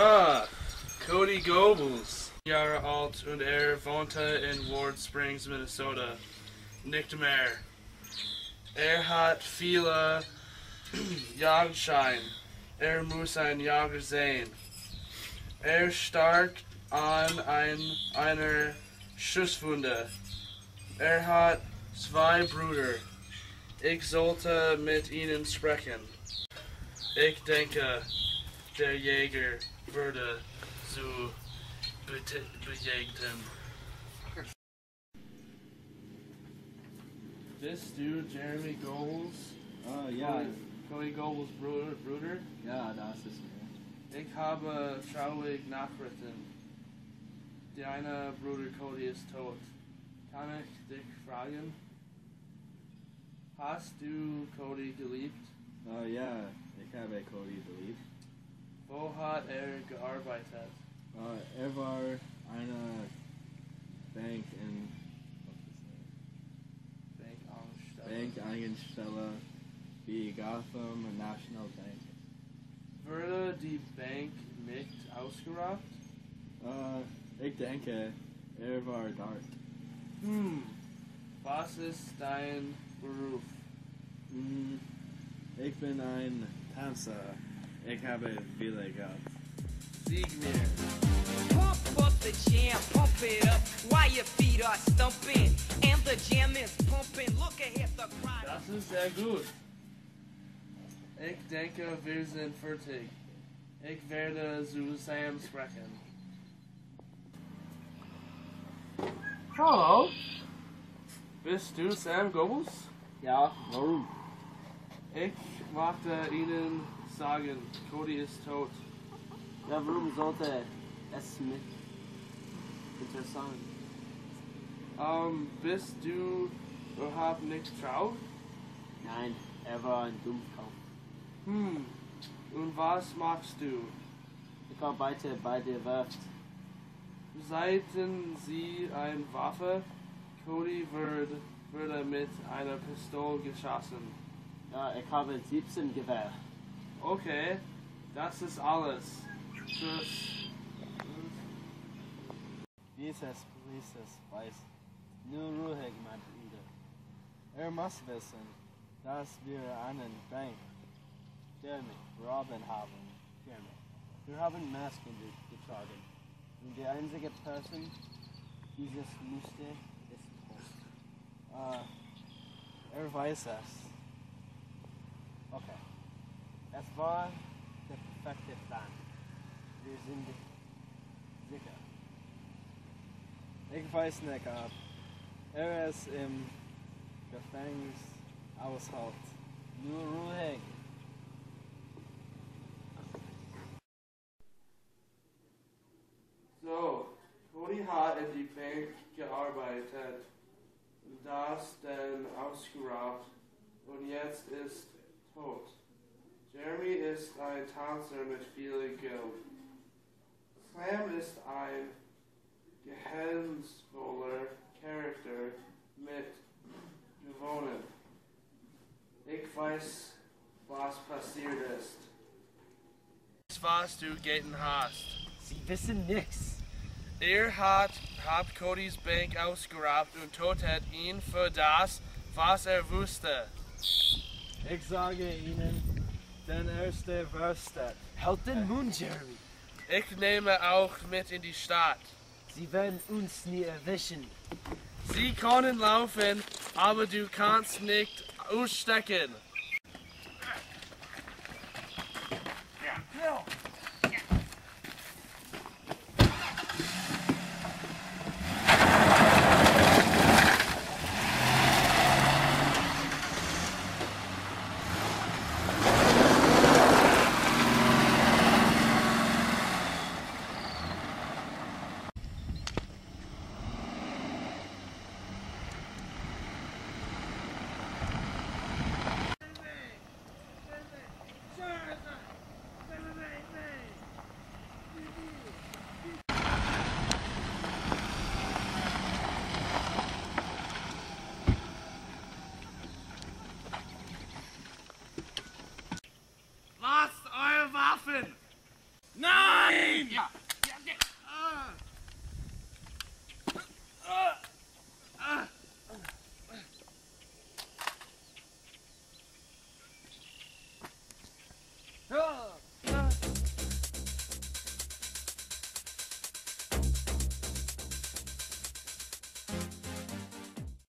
Ah, Cody Goebel. Yara Alt und er wohnte in Ward Springs, Minnesota. Nick mehr. Er hat viele Jagdschein. Er muss ein Jager sein. Er stark an ein, einer Schusswunde. Er hat zwei Brüder. Ich sollte mit ihnen sprechen. Ich denke, der Jäger würde so bete- bejegten. Bist du Jeremy Goals? Oh ja, Cody Goals Bruder? Bruder? ja, das ist mir. Ich habe traurig Nachrichten. Deine Bruder Cody ist tot. Kann ich dich fragen? Hast du Cody geliebt? Oh ja, ich habe Cody geliebt. Wo hat er gearbeitet? Uh, er war eine Bank in Bank Bankangestellte wie Gotham National Bank. Wurde die Bank nicht ausgeraubt? Uh, ich denke, er war dort. Hm. Was ist dein Beruf? Mm, ich bin ein Tänzer. Ich habe viele Geld. Sieg mir. Pump up the jam, pump it up while your feet are stumping. And the jam is pumping. Look ahead, the crowd. Das ist sehr gut. Ich denke, wir sind fertig. Ich werde zu Sam sprechen. Hallo? Bist du Sam Goebel? Ja, warum? Ich möchte Ihnen sagen, Cody ist tot. Ja, warum sollte es mich interessant? Ähm, bist du überhaupt nicht traurig? Nein, er war ein Dummkopf. Hm. Und was machst du? Ich arbeite bei der Werft. Seiten Sie eine Waffe? Cody wird, würde mit einer Pistole geschossen. Ja, ich habe 17 Gewehr. Okay, das ist alles. Tschüss. Dieses Polices weiß nur ruhig, mein Bruder. Er muss wissen, dass wir einen Bank, Jeremy, Robin haben. Jeremy. Wir haben Masken ge- getragen. Und die einzige Person, dieses musste, ist tot. Äh, er weiß es. Okay. Es war der perfekte Plan. Wir sind sicher. Ich weiß nicht, ob er es im Gefängnis aushält. Nur ruhig. So, Cody hat in die Bank gearbeitet, das dann ausgeraubt und jetzt ist tot. Jeremy ist ein Tanzer mit viel Geld. Sam ist ein geheimnisvoller Charakter mit Gewohnen. Ich weiß, was passiert ist. Was du geten hast. Sie wissen nichts. Er hat, hat Codys Bank ausgeraubt und tötet ihn für das, was er wusste. Ich sage Ihnen, den erste Versteck. Halt den Mund, Jeremy. Ich nehme auch mit in die Stadt. Sie werden uns nie erwischen. Sie können laufen, aber du kannst nicht ausstecken.